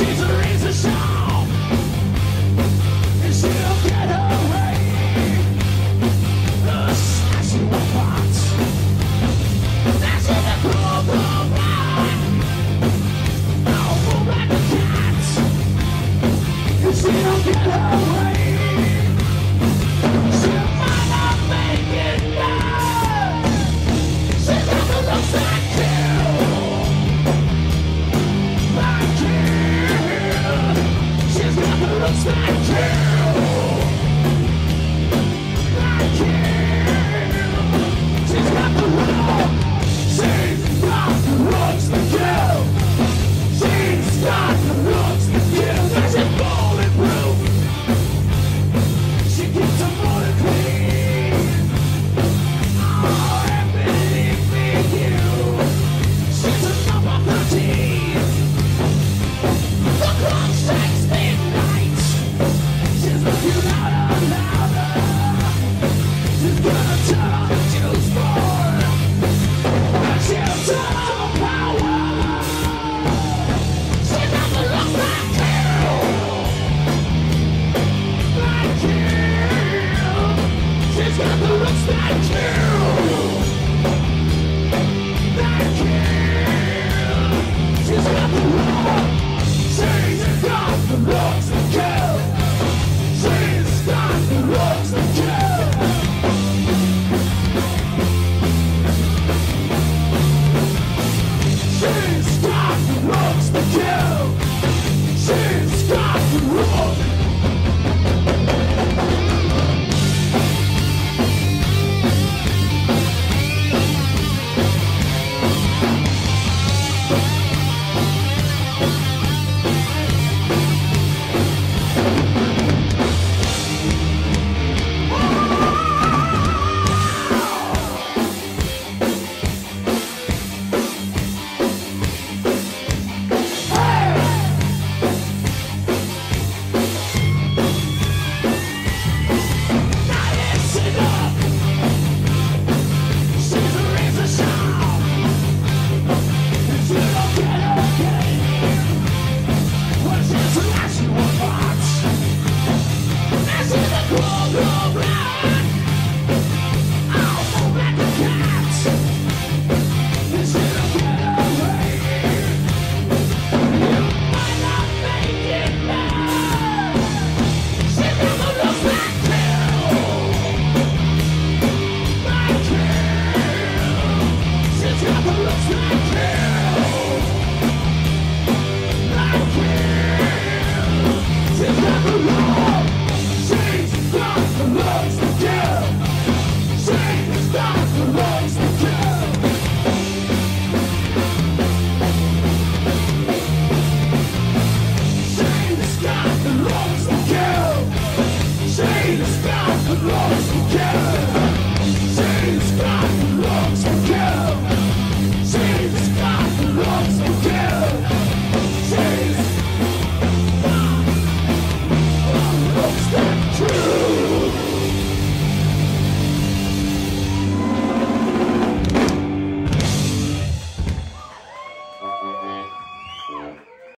She's Yes, Never expect